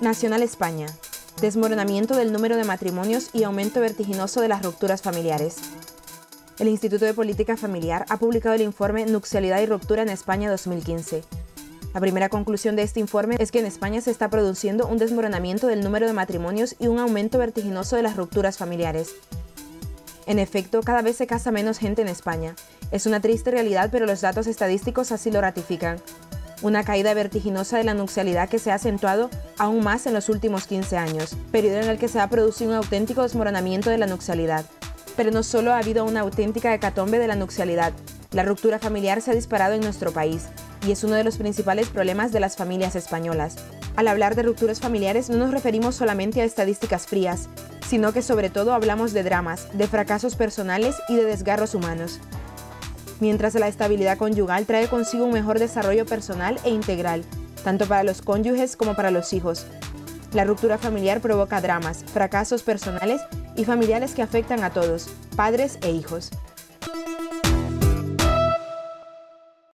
Nacional España. Desmoronamiento del número de matrimonios y aumento vertiginoso de las rupturas familiares. El Instituto de Política Familiar ha publicado el informe Nuxialidad y Ruptura en España 2015. La primera conclusión de este informe es que en España se está produciendo un desmoronamiento del número de matrimonios y un aumento vertiginoso de las rupturas familiares. En efecto, cada vez se casa menos gente en España. Es una triste realidad, pero los datos estadísticos así lo ratifican una caída vertiginosa de la nupcialidad que se ha acentuado aún más en los últimos 15 años, periodo en el que se ha producido un auténtico desmoronamiento de la nupcialidad. Pero no solo ha habido una auténtica hecatombe de la nupcialidad, la ruptura familiar se ha disparado en nuestro país y es uno de los principales problemas de las familias españolas. Al hablar de rupturas familiares no nos referimos solamente a estadísticas frías, sino que sobre todo hablamos de dramas, de fracasos personales y de desgarros humanos mientras la estabilidad conyugal trae consigo un mejor desarrollo personal e integral, tanto para los cónyuges como para los hijos. La ruptura familiar provoca dramas, fracasos personales y familiares que afectan a todos, padres e hijos.